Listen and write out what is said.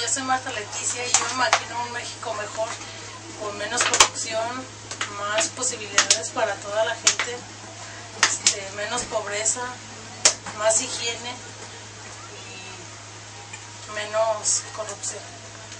yo soy Marta Leticia y yo me imagino un México mejor, con menos corrupción, más posibilidades para toda la gente, este, menos pobreza, más higiene y menos corrupción.